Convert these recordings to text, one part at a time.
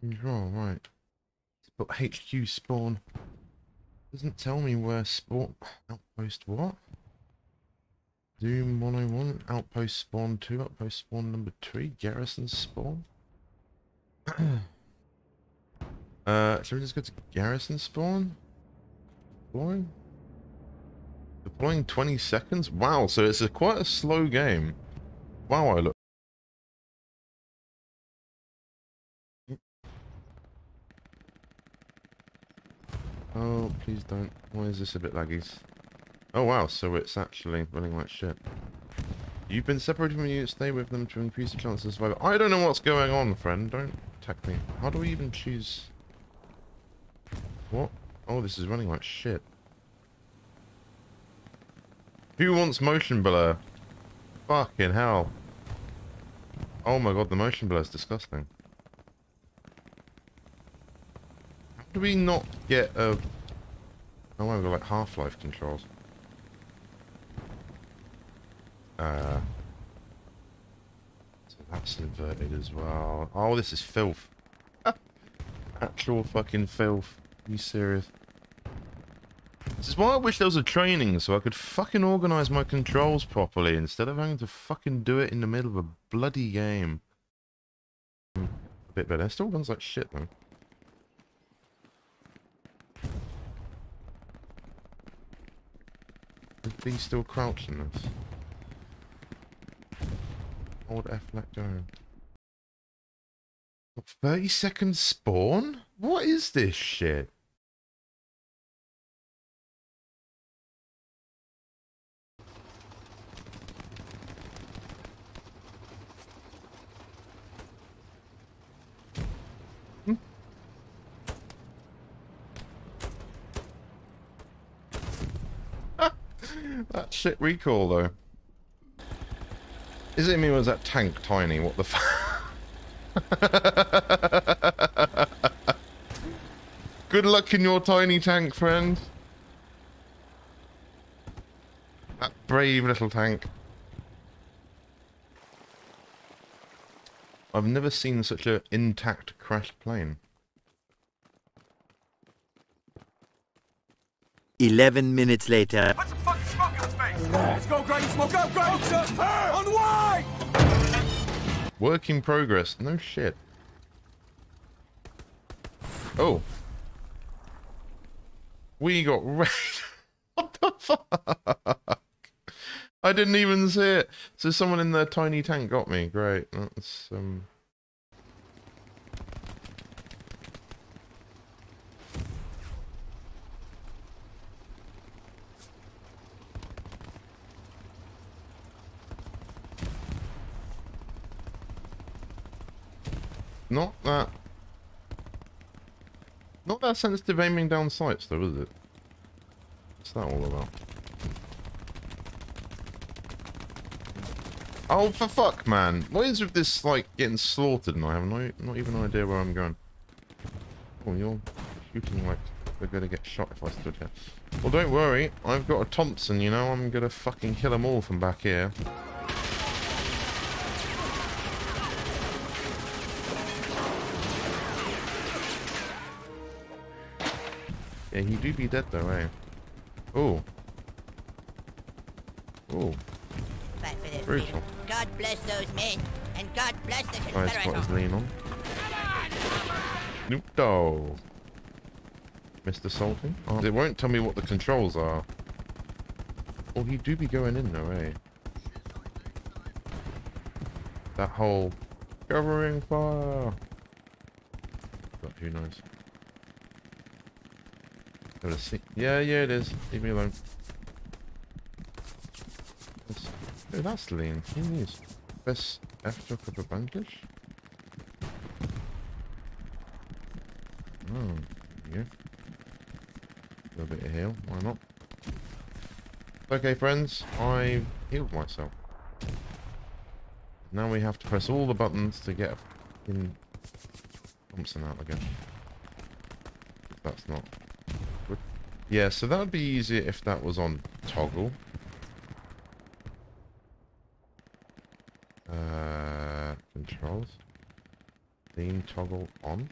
Control, right. But HQ spawn. Doesn't tell me where spawn... Outpost what? Doom 101, outpost spawn 2, outpost spawn number 3, garrison spawn? uh, so we just go to garrison spawn? Deploying? Deploying 20 seconds? Wow, so it's a quite a slow game. Wow, I look... Oh, please don't. Why is this a bit laggy? Oh wow, so it's actually running like shit. You've been separated from you, stay with them to increase the chances of survival. I don't know what's going on, friend. Don't attack me. How do we even choose... What? Oh, this is running like shit. Who wants motion blur? Fucking hell. Oh my god, the motion blur is disgusting. How do we not get a... Oh, I've got like Half-Life controls. Uh, so that's inverted as well. Oh, this is filth. Actual fucking filth. Are you serious? This is why I wish there was a training so I could fucking organise my controls properly instead of having to fucking do it in the middle of a bloody game. A bit better. Still runs like shit though. Is B still crouching this? Hold F let go. 30 seconds spawn? What is this shit? That shit recoil though. Is it me or is that tank tiny? What the fuck? Good luck in your tiny tank, friend. That brave little tank. I've never seen such an intact crashed plane. 11 minutes later. Let's go, Grady! Smoke up, Grady! On! Work in progress. No shit. Oh. We got wrecked. what the fuck? I didn't even see it. So someone in their tiny tank got me. Great. That's um. Not that. Uh, not that sensitive aiming down sights though, is it? What's that all about? Oh, for fuck, man. What is with this, like, getting slaughtered and I have no, not even an idea where I'm going? Oh, you're shooting like we're gonna get shot if I stood here. Well, don't worry. I've got a Thompson, you know. I'm gonna fucking kill them all from back here. Yeah, he do be dead though, eh? Oh. Oh. Fight for their Brutal. God bless those men, and God bless the Guy's got his lean on. Snoop Dogg. Mr. Salty? Oh, it won't tell me what the controls are. Oh, he do be going in though, eh? That whole covering fire. But who knows? Gotta see. Yeah, yeah, it is. Leave me alone. That's, that's lean. He needs best F of a bankish. Oh, yeah. A little bit of heal, why not? Okay, friends, I've healed myself. Now we have to press all the buttons to get in Thompson out again. That's not. Yeah, so that would be easier if that was on toggle. Uh, controls. Theme toggle on.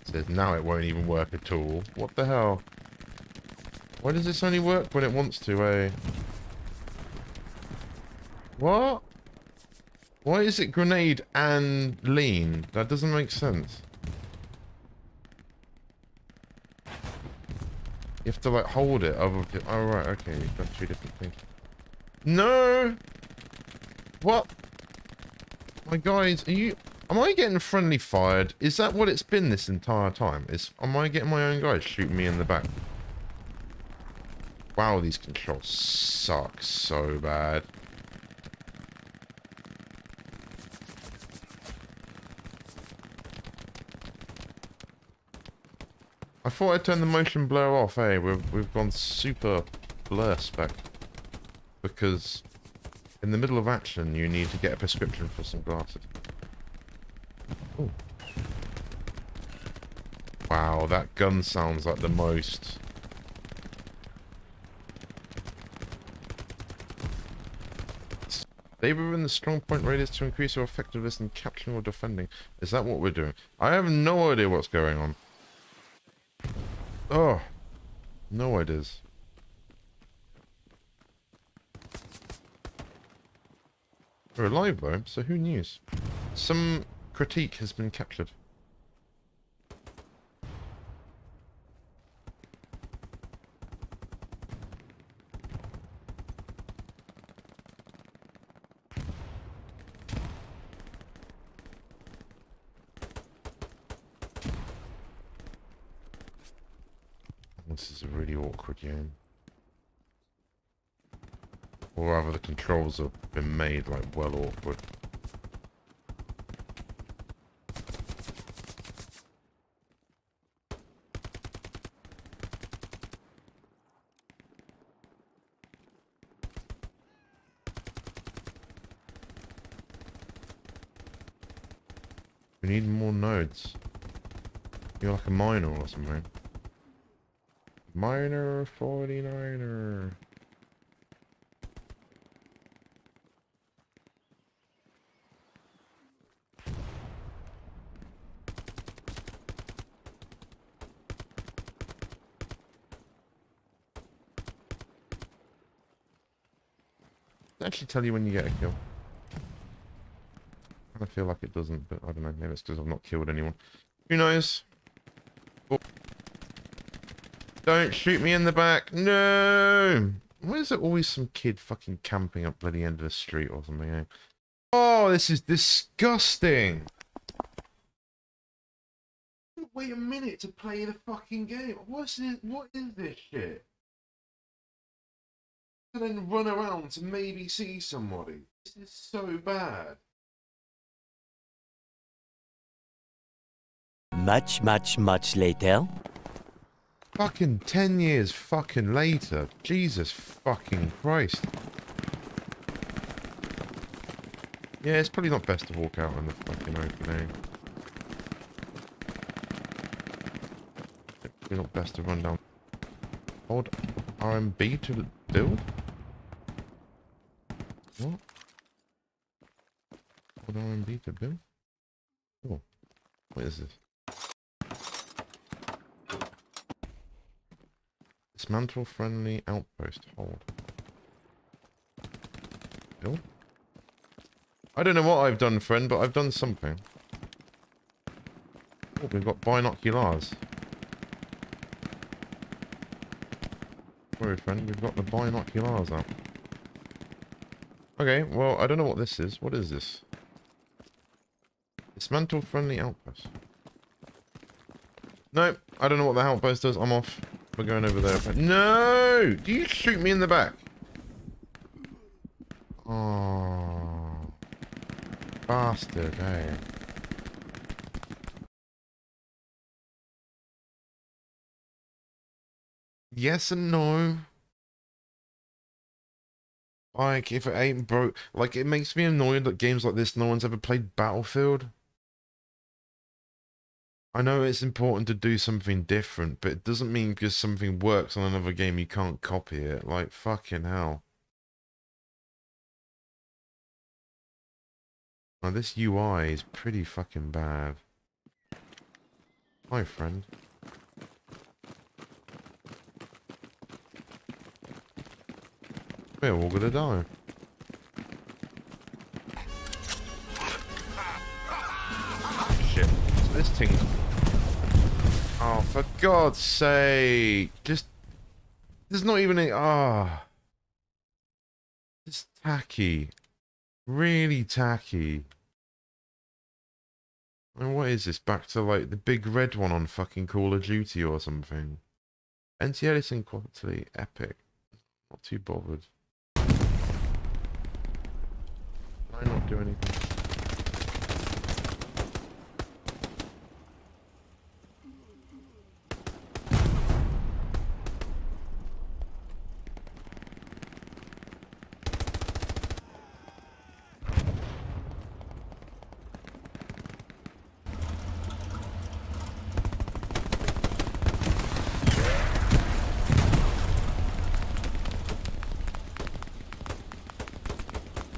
It says now it won't even work at all. What the hell? Why does this only work when it wants to, eh? What? Why is it grenade and lean? That doesn't make sense. You have to like hold it. Oh right, okay, got two different things. No! What? My guys, are you... Am I getting friendly fired? Is that what it's been this entire time? Is Am I getting my own guys shooting me in the back? Wow, these controls suck so bad. I thought I'd turn the motion blur off, hey? We've, we've gone super blur spec. Because in the middle of action, you need to get a prescription for some glasses. Ooh. Wow, that gun sounds like the most... They were in the strong point radius to increase your effectiveness in capturing or defending. Is that what we're doing? I have no idea what's going on. Oh, no ideas. We're alive though, so who knows? Some critique has been captured. This is a really awkward Or rather the controls have been made like well awkward. We need more nodes. You're like a miner or something. Miner 49er. actually tell you when you get a kill. I feel like it doesn't, but I don't know. Maybe it's because I've not killed anyone. Who knows? Don't shoot me in the back. No! Why is there always some kid fucking camping up bloody end of the street or something? Eh? Oh, this is disgusting. Wait a minute to play the fucking game. What's this? What is this shit? And then run around to maybe see somebody. This is so bad. Much, much, much later. Fucking 10 years fucking later. Jesus fucking Christ. Yeah, it's probably not best to walk out in the fucking opening. It's probably not best to run down. Hold RMB to build? What? Hold RMB to build? Oh. What is this? Dismantle friendly outpost. Hold. Build? I don't know what I've done, friend, but I've done something. Oh, we've got binoculars. Sorry, friend, we've got the binoculars out. Okay, well, I don't know what this is. What is this? Dismantle friendly outpost. Nope, I don't know what the outpost does. I'm off. We're going over there. No! Do you shoot me in the back? Oh. Bastard, eh? Yes and no. Like, if it ain't broke... Like, it makes me annoyed that games like this, no one's ever played Battlefield. I know it's important to do something different, but it doesn't mean because something works on another game you can't copy it. Like, fucking hell. Now, this UI is pretty fucking bad. Hi, friend. We're all gonna die. Shit. So this thing. Oh, for God's sake! Just. There's not even a. Ah. Just tacky. Really tacky. And what is this? Back to like the big red one on fucking Call of Duty or something. Anti-aliasing quality, epic. Not too bothered. I not do anything?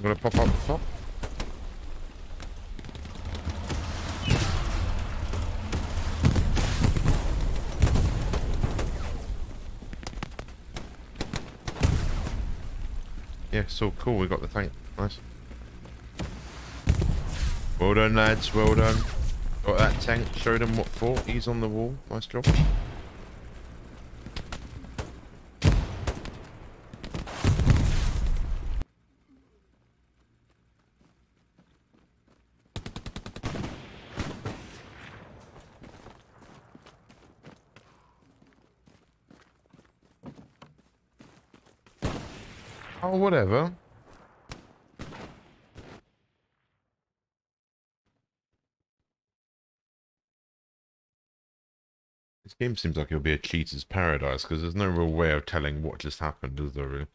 Gonna pop up the top. Yeah, so cool, we got the tank. Nice. Well done, lads, well done. Got that tank, showed him what for. He's on the wall. Nice job. Oh, whatever. This game seems like it'll be a cheater's paradise because there's no real way of telling what just happened, is there really?